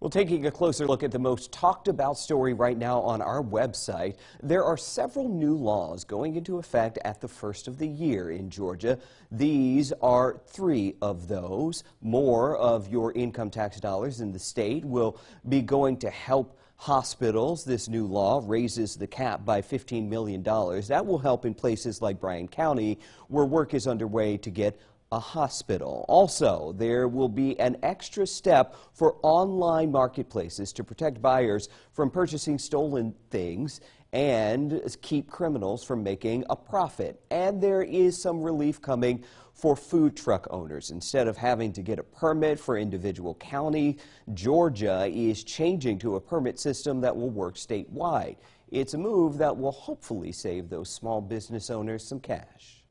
Well, taking a closer look at the most talked about story right now on our website, there are several new laws going into effect at the first of the year in Georgia. These are three of those. More of your income tax dollars in the state will be going to help hospitals. This new law raises the cap by $15 million. That will help in places like Bryan County, where work is underway to get a hospital. Also, there will be an extra step for online marketplaces to protect buyers from purchasing stolen things and keep criminals from making a profit. And there is some relief coming for food truck owners. Instead of having to get a permit for individual county, Georgia is changing to a permit system that will work statewide. It's a move that will hopefully save those small business owners some cash.